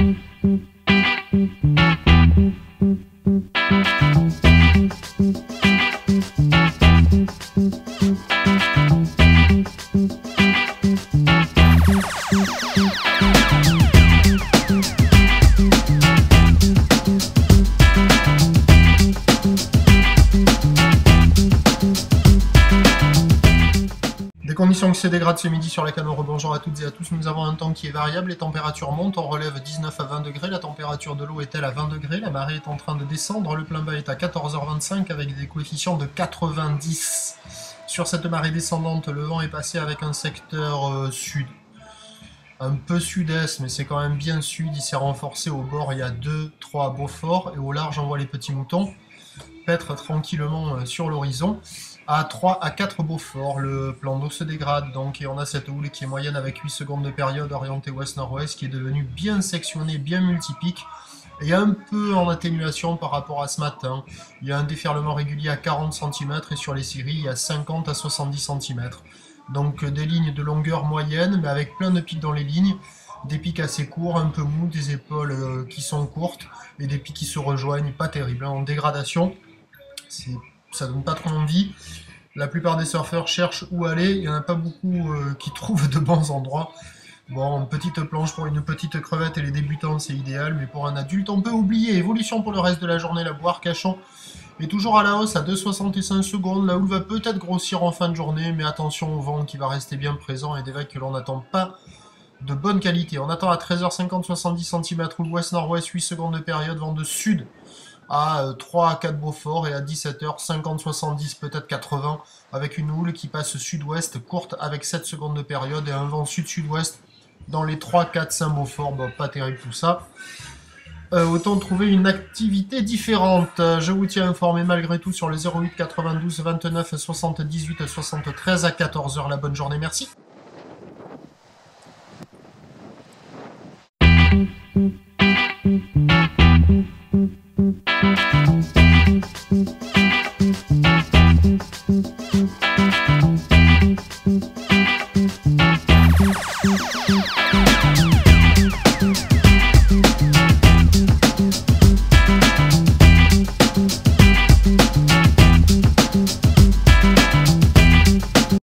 thank mm-hmm. you conditions que se dégrade ce midi sur les canaux, bonjour à toutes et à tous. Nous avons un temps qui est variable, les températures montent, on relève 19 à 20 degrés, la température de l'eau est-elle à 20 degrés, la marée est en train de descendre, le plein bas est à 14h25 avec des coefficients de 90. Sur cette marée descendante, le vent est passé avec un secteur euh, sud, un peu sud-est, mais c'est quand même bien sud, il s'est renforcé au bord, il y a 2-3 beaux forts, et au large on voit les petits moutons paître tranquillement euh, sur l'horizon à 3 à 4 Beaufort. Le plan d'eau se dégrade donc et on a cette houle qui est moyenne avec 8 secondes de période orientée ouest-nord-ouest qui est devenue bien sectionnée, bien multipique et un peu en atténuation par rapport à ce matin. Il y a un déferlement régulier à 40 cm et sur les séries il y a 50 à 70 cm. Donc des lignes de longueur moyenne mais avec plein de pics dans les lignes des pics assez courts, un peu mous, des épaules euh, qui sont courtes et des pics qui se rejoignent, pas terrible, hein, en dégradation. Ça donne pas trop envie. La plupart des surfeurs cherchent où aller, il n'y en a pas beaucoup euh, qui trouvent de bons endroits. Bon, petite planche pour une petite crevette et les débutants, c'est idéal, mais pour un adulte, on peut oublier. Évolution pour le reste de la journée, la boire cachant est toujours à la hausse à 2,65 secondes. La houle va peut-être grossir en fin de journée, mais attention au vent qui va rester bien présent et des vagues que l'on n'attend pas de bonne qualité. On attend à 13h50 70 cm, ouest-nord-ouest, 8 secondes de période, vent de sud à 3 euh, à 4 Beaufort et à 17h 50 70 peut-être 80 avec une houle qui passe sud-ouest courte avec 7 secondes de période et un vent sud-sud-ouest dans les 3 4 5 Beaufort bon, pas terrible tout ça euh, autant trouver une activité différente. Je vous tiens informé malgré tout sur le 08 92 29 78 73 à 14h. La bonne journée, merci.